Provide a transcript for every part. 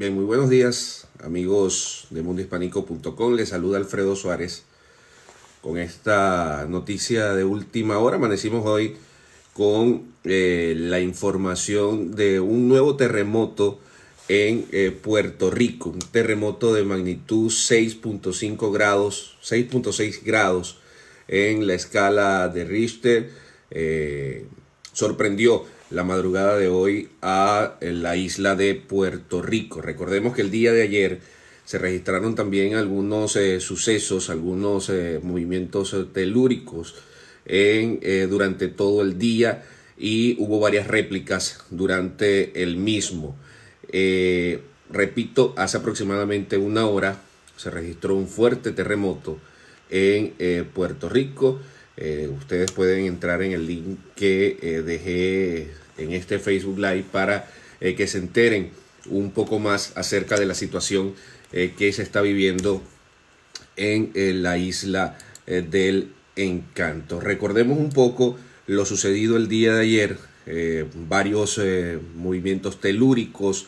Bien, muy buenos días, amigos de mundohispánico.com. Les saluda Alfredo Suárez con esta noticia de última hora. Amanecimos hoy con eh, la información de un nuevo terremoto en eh, Puerto Rico, un terremoto de magnitud 6.5 grados, 6.6 grados en la escala de Richter. Eh, sorprendió la madrugada de hoy a la isla de Puerto Rico. Recordemos que el día de ayer se registraron también algunos eh, sucesos, algunos eh, movimientos telúricos en, eh, durante todo el día y hubo varias réplicas durante el mismo. repito, hace aproximadamente una hora se registró un fuerte terremoto en Puerto Rico. Ustedes pueden entrar en el link que dejé en este Facebook Live para eh, que se enteren un poco más acerca de la situación eh, que se está viviendo en eh, la isla del encanto. Recordemos un poco lo sucedido el día de ayer, varios movimientos telúricos,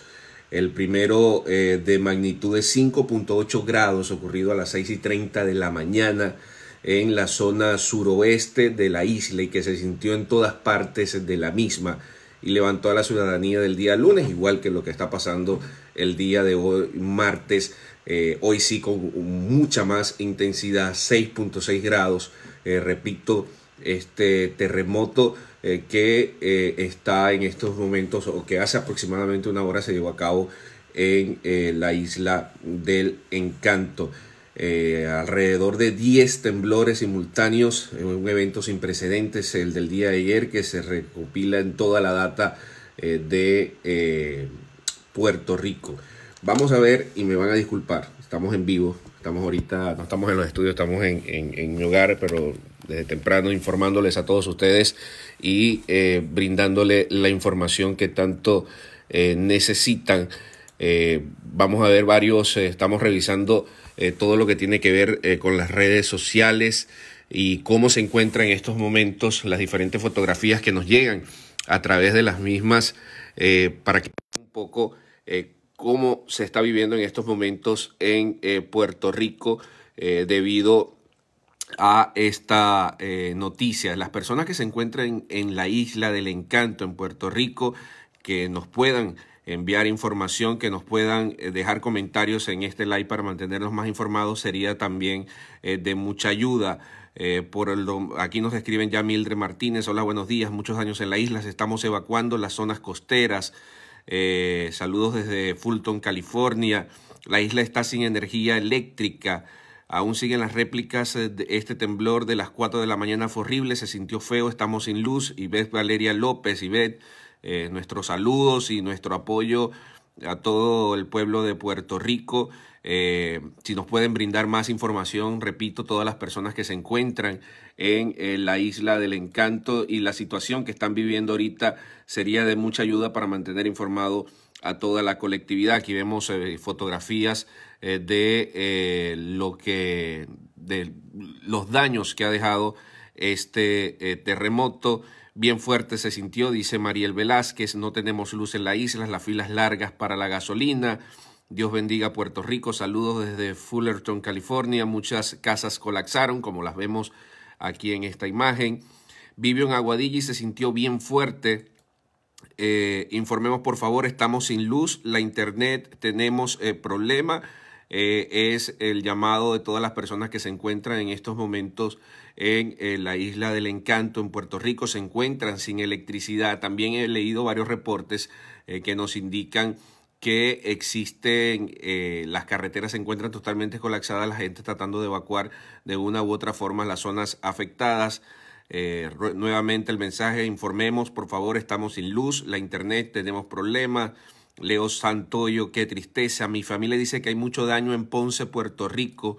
el primero de magnitud de 5.8 grados ocurrido a las 6 y 30 de la mañana en la zona suroeste de la isla y que se sintió en todas partes de la misma y levantó a la ciudadanía del día lunes, igual que lo que está pasando el día de hoy, martes, eh, hoy sí con mucha más intensidad, 6.6 grados, eh, repito, este terremoto eh, que está en estos momentos o que hace aproximadamente una hora se llevó a cabo en la isla del encanto. Eh, alrededor de 10 temblores simultáneos en un evento sin precedentes, el del día de ayer, que se recopila en toda la data eh, de eh, Puerto Rico. Vamos a ver, y me van a disculpar, estamos en vivo, estamos ahorita, no estamos en los estudios, estamos en, en, mi hogar, pero desde temprano informándoles a todos ustedes y brindándole la información que tanto necesitan. vamos a ver varios, estamos revisando eh, todo lo que tiene que ver eh, con las redes sociales y cómo se encuentran en estos momentos las diferentes fotografías que nos llegan a través de las mismas eh, para que un poco cómo se está viviendo en estos momentos en Puerto Rico debido a esta noticia. Las personas que se encuentran en la isla del encanto en Puerto Rico, que nos puedan enviar información, que nos puedan eh, dejar comentarios en este live para mantenernos más informados, sería también eh, de mucha ayuda. Eh, por aquí nos escriben ya Mildred Martínez, hola, buenos días, muchos años en la isla, estamos evacuando las zonas costeras. saludos desde Fulton, California. La isla está sin energía eléctrica. Aún siguen las réplicas de este temblor de las 4 de la mañana fue horrible, se sintió feo, estamos sin luz. Y ves Valeria López, y ves eh, nuestros saludos y nuestro apoyo a todo el pueblo de Puerto Rico. Eh, si nos pueden brindar más información, repito, todas las personas que se encuentran en, la isla del encanto y la situación que están viviendo ahorita sería de mucha ayuda para mantener informado a toda la colectividad. Aquí vemos eh, fotografías de lo que de los daños que ha dejado este terremoto. Bien fuerte se sintió, dice Mariel Velázquez, no tenemos luz en la isla, las filas largas para la gasolina. Dios bendiga Puerto Rico, saludos desde Fullerton, California. Muchas casas colapsaron, como las vemos aquí en esta imagen. Vivió en Aguadilla y se sintió bien fuerte. Eh, informemos por favor, estamos sin luz, la internet tenemos eh, problema. Eh, es el llamado de todas las personas que se encuentran en estos momentos en eh, la isla del encanto en Puerto Rico, se encuentran sin electricidad. También he leído varios reportes eh, que nos indican que existen, las carreteras se encuentran totalmente colapsadas, la gente tratando de evacuar de una u otra forma las zonas afectadas. nuevamente el mensaje, informemos, por favor, estamos sin luz, la internet, tenemos problemas, Leo Santoyo, qué tristeza. Mi familia dice que hay mucho daño en Ponce, Puerto Rico.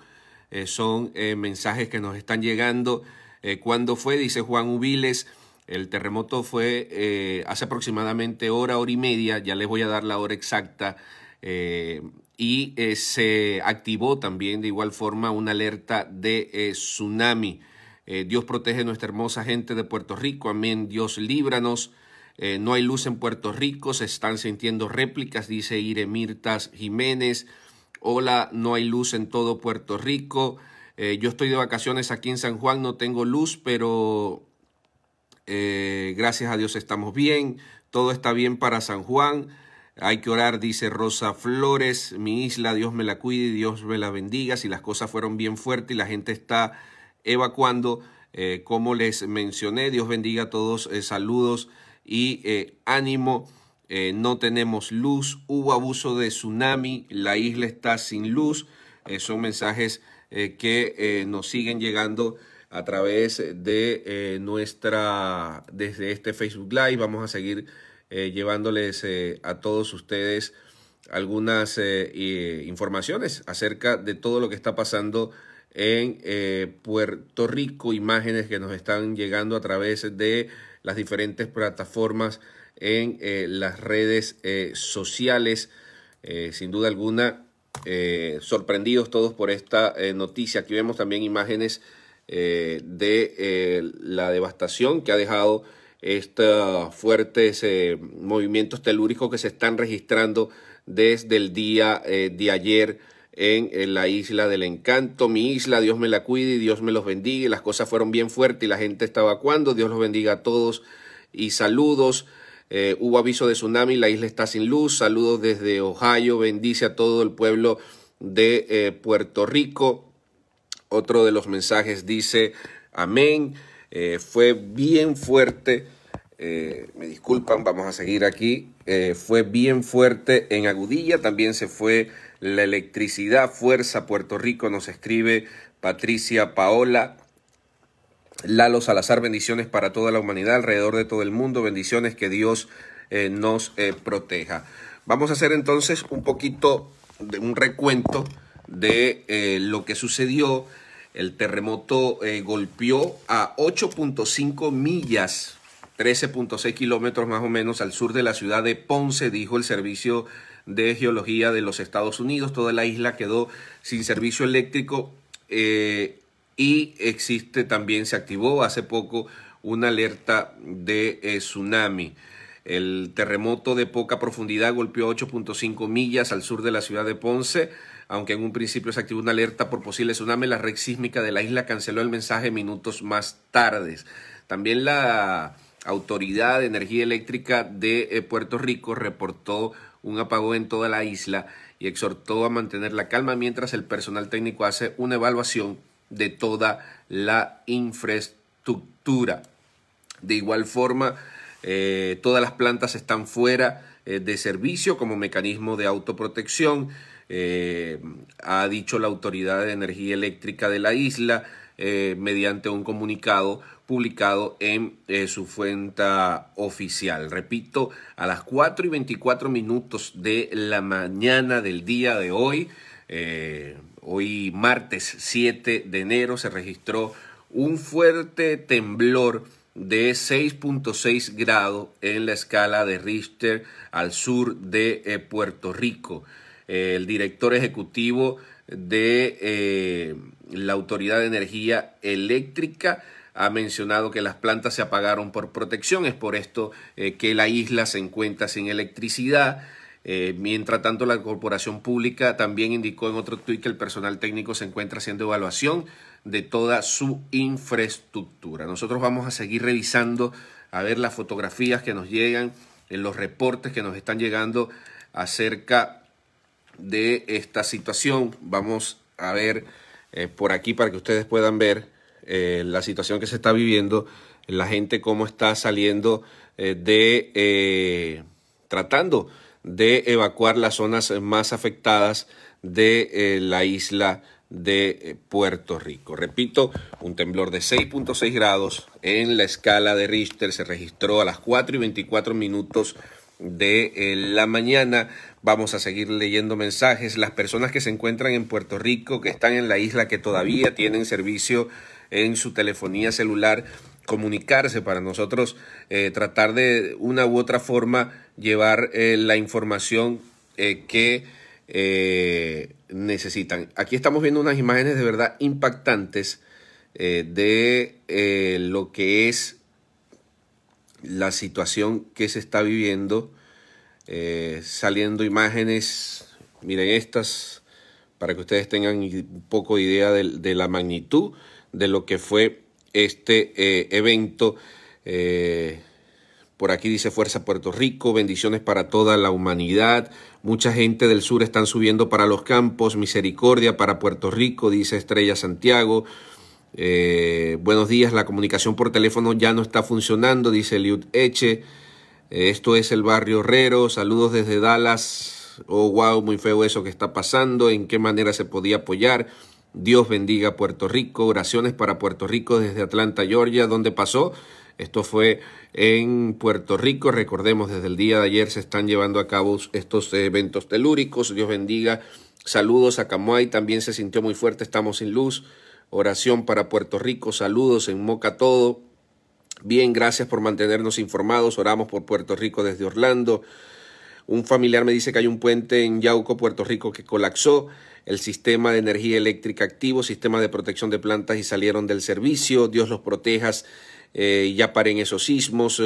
Eh, son eh, mensajes que nos están llegando. Eh, ¿Cuándo fue? Dice Juan Ubiles. El terremoto fue hace aproximadamente hora, hora y media. Ya les voy a dar la hora exacta. y se activó también de igual forma una alerta de tsunami. Dios protege a nuestra hermosa gente de Puerto Rico. Amén. Dios líbranos. Eh, no hay luz en Puerto Rico, se están sintiendo réplicas, dice Ire Mirtas Jiménez. Hola, no hay luz en todo Puerto Rico. Eh, yo estoy de vacaciones aquí en San Juan, no tengo luz, pero eh, gracias a Dios estamos bien. Todo está bien para San Juan. Hay que orar, dice Rosa Flores. Mi isla, Dios me la cuide Dios me la bendiga. Si las cosas fueron bien fuertes y la gente está evacuando, como les mencioné, Dios bendiga a todos. saludos y eh, ánimo, eh, no tenemos luz, hubo abuso de tsunami, la isla está sin luz. Eh, son mensajes que nos siguen llegando a través de nuestra, desde este Facebook Live. Vamos a seguir llevándoles a todos ustedes algunas informaciones acerca de todo lo que está pasando en Puerto Rico, imágenes que nos están llegando a través de las diferentes plataformas en eh, las redes eh, sociales. Eh, sin duda alguna, sorprendidos todos por esta noticia. Aquí vemos también imágenes de la devastación que ha dejado estos fuertes movimientos telúricos que se están registrando desde el día de ayer en, la isla del encanto. Mi isla, Dios me la cuide y Dios me los bendiga. las cosas fueron bien fuertes y la gente está evacuando. Dios los bendiga a todos y saludos. Eh, hubo aviso de tsunami, la isla está sin luz. Saludos desde Ohio. Bendice a todo el pueblo de eh, Puerto Rico. Otro de los mensajes dice, amén. Eh, fue bien fuerte. me disculpan, vamos a seguir aquí. fue bien fuerte en Agudilla. También se fue la electricidad, fuerza, Puerto Rico, nos escribe Patricia Paola. Lalo Salazar, bendiciones para toda la humanidad, alrededor de todo el mundo, bendiciones, que Dios eh, nos eh, proteja. Vamos a hacer entonces un poquito de un recuento de eh, lo que sucedió. El terremoto golpeó a 8.5 millas, 13.6 kilómetros más o menos al sur de la ciudad de Ponce, dijo el servicio de Geología de los Estados Unidos. Toda la isla quedó sin servicio eléctrico eh, y existe también, se activó hace poco una alerta de eh, tsunami. El terremoto de poca profundidad golpeó 8.5 millas al sur de la ciudad de Ponce. Aunque en un principio se activó una alerta por posible tsunami, la red sísmica de la isla canceló el mensaje minutos más tarde. También la Autoridad de Energía Eléctrica de eh, Puerto Rico reportó un apagón en toda la isla y exhortó a mantener la calma mientras el personal técnico hace una evaluación de toda la infraestructura. De igual forma, eh, todas las plantas están fuera eh, de servicio como mecanismo de autoprotección, eh, ha dicho la Autoridad de Energía Eléctrica de la isla mediante un comunicado publicado en eh, su fuente oficial. Repito, a las 4 y 24 minutos de la mañana del día de hoy, eh, hoy martes 7 de enero, se registró un fuerte temblor de 6.6 grados en la escala de Richter al sur de eh, Puerto Rico. el director ejecutivo de la Autoridad de Energía Eléctrica ha mencionado que las plantas se apagaron por protección, es por esto eh, que la isla se encuentra sin electricidad. Eh, mientras tanto, la corporación pública también indicó en otro tuit que el personal técnico se encuentra haciendo evaluación de toda su infraestructura. Nosotros vamos a seguir revisando a ver las fotografías que nos llegan, en los reportes que nos están llegando acerca de esta situación. Vamos a ver eh, por aquí para que ustedes puedan ver eh, la situación que se está viviendo, la gente cómo está saliendo eh, de, eh, tratando de evacuar las zonas más afectadas de la isla de Puerto Rico. Repito, un temblor de 6.6 grados en la escala de Richter se registró a las 4 y 24 minutos de la mañana. Vamos a seguir leyendo mensajes. Las personas que se encuentran en Puerto Rico, que están en la isla, que todavía tienen servicio en su telefonía celular comunicarse para nosotros eh, tratar de una u otra forma llevar eh, la información eh, que necesitan. Aquí estamos viendo unas imágenes de verdad impactantes de lo que es la situación que se está viviendo, saliendo imágenes, miren estas, para que ustedes tengan un poco de idea de, la magnitud de lo que fue este eh, evento. Eh, por aquí dice Fuerza Puerto Rico, bendiciones para toda la humanidad. Mucha gente del sur están subiendo para los campos, misericordia para Puerto Rico, dice Estrella Santiago. Eh, buenos días, la comunicación por teléfono ya no está funcionando, dice Liud Eche. Eh, esto es el barrio Herrero. Saludos desde Dallas. Oh, wow, muy feo eso que está pasando. ¿En qué manera se podía apoyar? Dios bendiga Puerto Rico. Oraciones para Puerto Rico desde Atlanta, Georgia. ¿Dónde pasó? Esto fue en Puerto Rico. Recordemos, desde el día de ayer se están llevando a cabo estos eventos telúricos. Dios bendiga. Saludos a Camuay. También se sintió muy fuerte. Estamos sin luz. Oración para Puerto Rico. Saludos en Moca Todo. Bien, gracias por mantenernos informados. Oramos por Puerto Rico desde Orlando. Un familiar me dice que hay un puente en Yauco, Puerto Rico, que colapsó. El sistema de energía eléctrica activo, sistema de protección de plantas y salieron del servicio. Dios los protejas. Eh, ya paren esos sismos.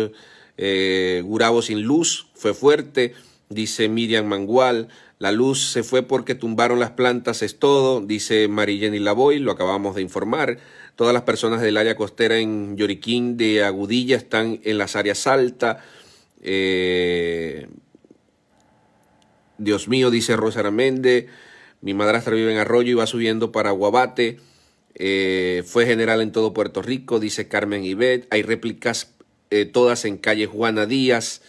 Eh, Gurabo sin luz fue fuerte, dice Miriam Mangual. La luz se fue porque tumbaron las plantas, es todo, dice Jenny Lavoy, lo acabamos de informar. Todas las personas del área costera en Yoriquín de Agudilla están en las áreas altas. Eh, Dios mío, dice Rosa Aramende. Mi madrastra vive en Arroyo y va subiendo para Guabate. Eh, fue general en todo Puerto Rico, dice Carmen Ibet. Hay réplicas eh, todas en calle Juana Díaz.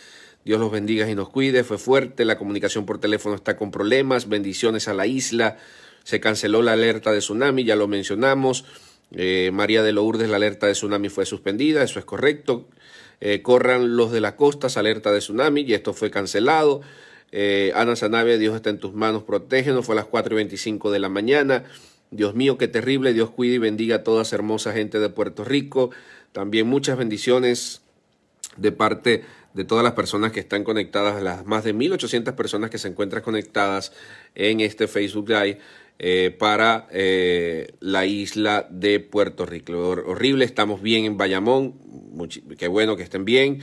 Dios los bendiga y nos cuide. Fue fuerte, la comunicación por teléfono está con problemas. Bendiciones a la isla. Se canceló la alerta de tsunami, ya lo mencionamos. Eh, María de Lourdes, la alerta de tsunami fue suspendida, eso es correcto. Corran los de la costa, alerta de tsunami, y esto fue cancelado. Eh, Ana Sanabia, Dios está en tus manos, protégenos. Fue a las 4 y 25 de la mañana. Dios mío, qué terrible. Dios cuide y bendiga a toda esa hermosa gente de Puerto Rico. También muchas bendiciones de parte de todas las personas que están conectadas, las más de 1.800 personas que se encuentran conectadas en este Facebook Live eh, para eh, la isla de Puerto Rico. Horrible, estamos bien en Bayamón, qué bueno que estén bien.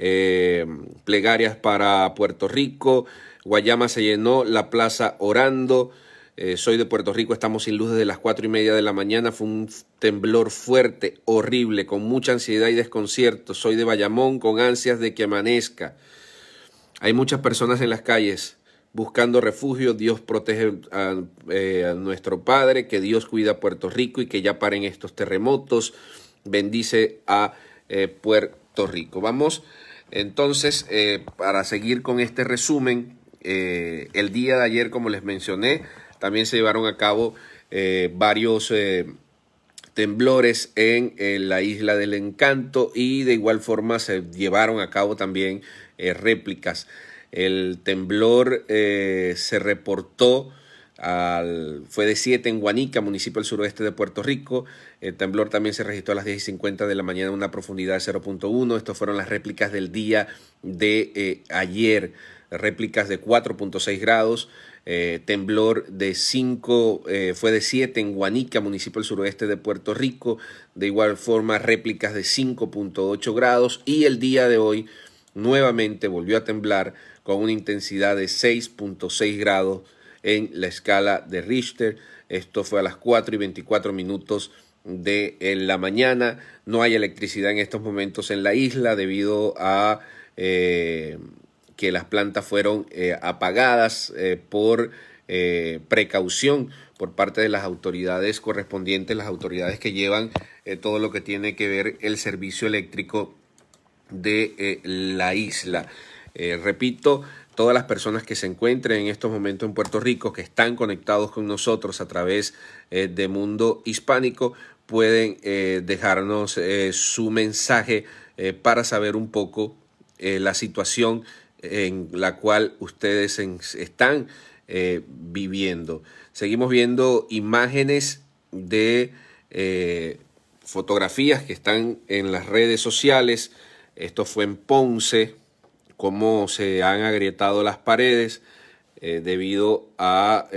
Eh, plegarias para Puerto Rico, Guayama se llenó la plaza orando. Eh, soy de Puerto Rico, estamos sin luz desde las cuatro y media de la mañana. Fue un temblor fuerte, horrible, con mucha ansiedad y desconcierto. Soy de Bayamón con ansias de que amanezca. Hay muchas personas en las calles buscando refugio. Dios protege a, eh, nuestro Padre, que Dios cuida a Puerto Rico y que ya paren estos terremotos. Bendice a Puerto Rico. Vamos entonces para seguir con este resumen. el día de ayer, como les mencioné, también se llevaron a cabo eh, varios eh, temblores en, la isla del encanto y de igual forma se llevaron a cabo también eh, réplicas. El temblor se reportó fue de 7 en Guanica, municipio del suroeste de Puerto Rico. El temblor también se registró a las 10 y 50 de la mañana una profundidad de 0.1. Estas fueron las réplicas del día de ayer, réplicas de 4.6 grados. Eh, temblor de 5, eh, fue de 7 en Guanica, municipio del suroeste de Puerto Rico. De igual forma, réplicas de 5.8 grados. Y el día de hoy, nuevamente volvió a temblar con una intensidad de 6.6 grados en la escala de Richter. Esto fue a las 4 y 24 minutos de la mañana. No hay electricidad en estos momentos en la isla debido a eh, que las plantas fueron eh, apagadas eh, por precaución por parte de las autoridades correspondientes, las autoridades que llevan todo lo que tiene que ver el servicio eléctrico de la isla. repito, todas las personas que se encuentren en estos momentos en Puerto Rico, que están conectados con nosotros a través de Mundo Hispánico, pueden dejarnos su mensaje para saber un poco la situación en la cual ustedes están eh, viviendo. Seguimos viendo imágenes de eh, fotografías que están en las redes sociales. Esto fue en Ponce, cómo se han agrietado las paredes eh, debido a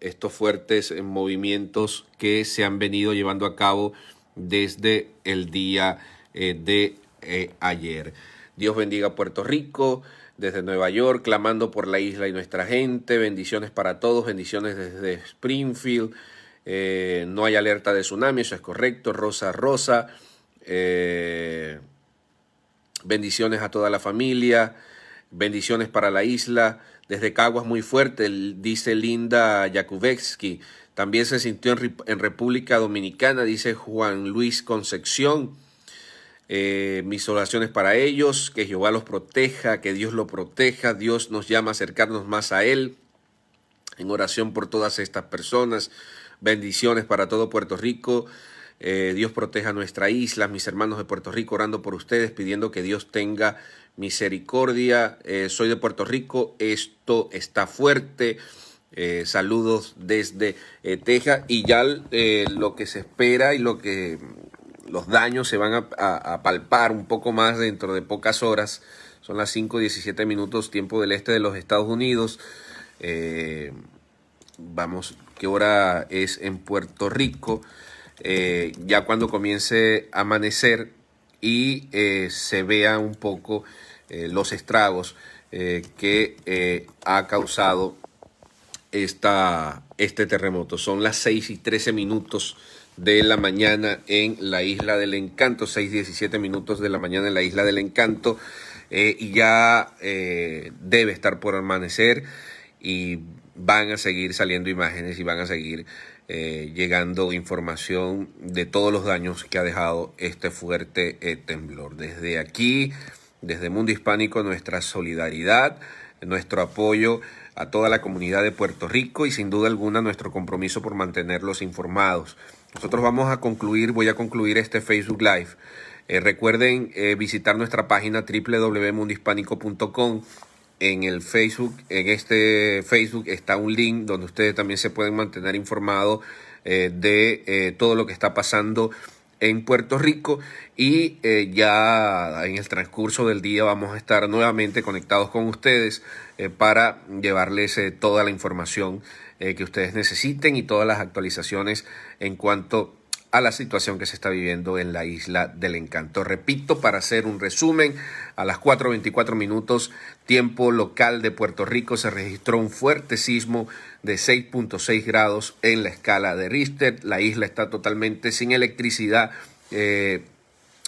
estos fuertes movimientos que se han venido llevando a cabo desde el día de ayer. Dios bendiga Puerto Rico desde Nueva York, clamando por la isla y nuestra gente. Bendiciones para todos, bendiciones desde Springfield. Eh, no hay alerta de tsunami, eso es correcto. Rosa Rosa. Eh, bendiciones a toda la familia. Bendiciones para la isla. Desde Caguas muy fuerte, dice Linda Yakubevsky. También se sintió en República Dominicana, dice Juan Luis Concepción. Eh, mis oraciones para ellos, que Jehová los proteja, que Dios lo proteja, Dios nos llama a acercarnos más a Él, en oración por todas estas personas, bendiciones para todo Puerto Rico, eh, Dios proteja nuestra isla, mis hermanos de Puerto Rico, orando por ustedes, pidiendo que Dios tenga misericordia, eh, soy de Puerto Rico, esto está fuerte, saludos desde Texas y ya lo que se espera y lo que los daños se van a, palpar un poco más dentro de pocas horas. Son las 5.17 minutos tiempo del este de los Estados Unidos. Eh, vamos, ¿qué hora es en Puerto Rico? Eh, ya cuando comience a amanecer y eh, se vea un poco los estragos que ha causado esta, este terremoto. Son las 6 y 13 minutos de la mañana en la Isla del Encanto, 6.17 minutos de la mañana en la Isla del Encanto, eh, y ya eh, debe estar por amanecer y van a seguir saliendo imágenes y van a seguir eh, llegando información de todos los daños que ha dejado este fuerte temblor. Desde aquí, desde Mundo Hispánico, nuestra solidaridad, nuestro apoyo a toda la comunidad de Puerto Rico y sin duda alguna nuestro compromiso por mantenerlos informados. Nosotros vamos a concluir, voy a concluir este Facebook Live. Eh, recuerden eh, visitar nuestra página www.mundihispánico.com. En el Facebook, en este Facebook está un link donde ustedes también se pueden mantener informados eh, de todo lo que está pasando en Puerto Rico. Y ya en el transcurso del día vamos a estar nuevamente conectados con ustedes para llevarles toda la información eh, que ustedes necesiten y todas las actualizaciones en cuanto a la situación que se está viviendo en la isla del encanto. Repito, para hacer un resumen, a las 4.24 minutos, tiempo local de Puerto Rico, se registró un fuerte sismo de 6.6 grados en la escala de Richter. La isla está totalmente sin electricidad. Eh,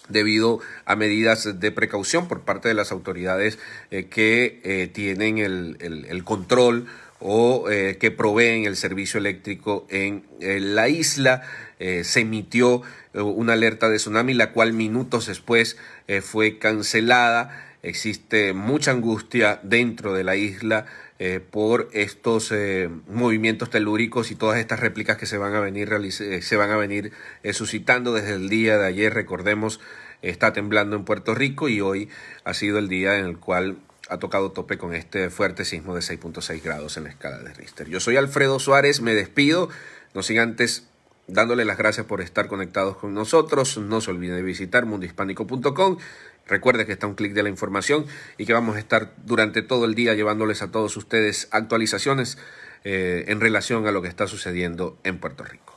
debido a medidas de precaución por parte de las autoridades eh, que tienen el, el control o eh, que proveen el servicio eléctrico en, la isla. Eh, se emitió eh, una alerta de tsunami, la cual minutos después fue cancelada. Existe mucha angustia dentro de la isla por estos movimientos telúricos y todas estas réplicas que se van a venir, se van a venir suscitando desde el día de ayer. Recordemos, está temblando en Puerto Rico y hoy ha sido el día en el cual ha tocado tope con este fuerte sismo de 6.6 grados en la escala de Richter. Yo soy Alfredo Suárez, me despido, no sin antes dándole las gracias por estar conectados con nosotros. No se olviden de visitar mundohispánico.com. Recuerde que está un clic de la información y que vamos a estar durante todo el día llevándoles a todos ustedes actualizaciones eh, en relación a lo que está sucediendo en Puerto Rico.